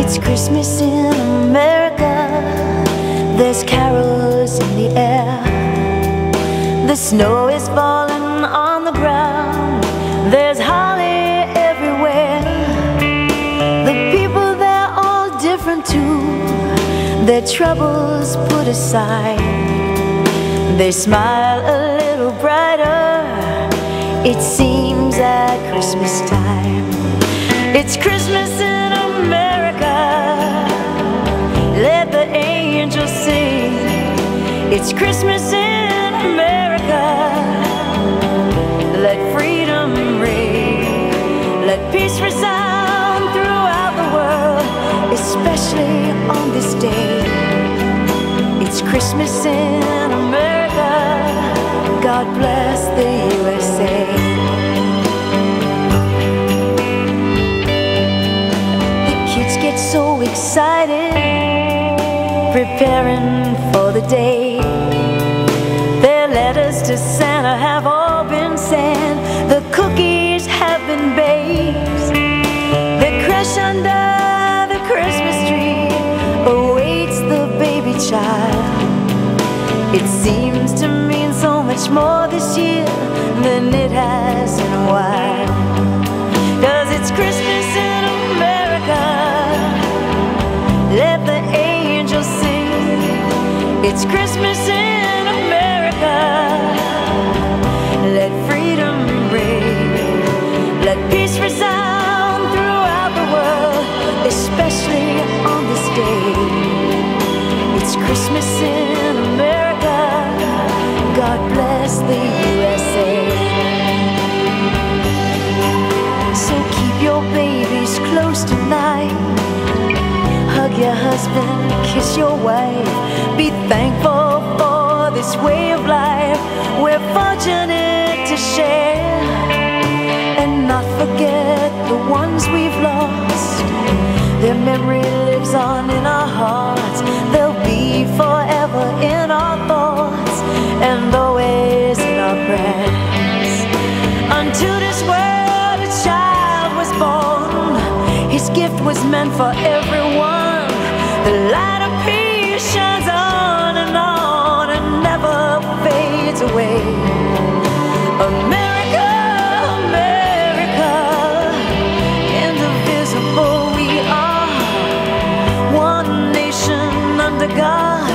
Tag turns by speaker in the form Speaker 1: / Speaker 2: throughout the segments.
Speaker 1: It's Christmas in America. There's carols in the air. The snow is falling. There's holly everywhere. The people, they're all different too. Their troubles put aside. They smile a little brighter. It seems at Christmas time. It's Christmas in America. Let the angels sing. It's Christmas in Let peace resound throughout the world, especially on this day. It's Christmas in America. God bless the USA. The kids get so excited, preparing for the day. Their letters to Santa have all baby. It seems to mean so much more this year than it has in a while. Cause it's Christmas in America. Let the angels sing. It's Christmas in America. Let Christmas in America. God bless the USA. So keep your babies close tonight. Hug your husband, kiss your wife. Be thankful for this way of life we're fortunate to share. And not forget the ones we've lost. Their memory lives on in our hearts. His gift was meant for everyone. The light of peace shines on and on and never fades away. America, America, indivisible we are. One nation under God,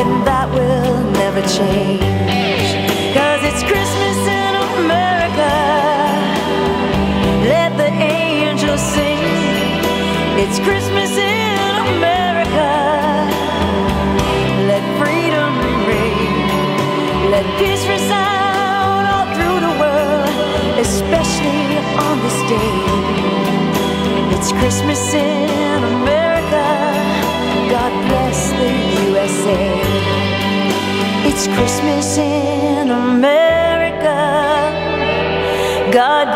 Speaker 1: and that will never change. It's Christmas in America. Let freedom ring. Let peace resound all through the world, especially on this day. It's Christmas in America. God bless the USA. It's Christmas in America. God.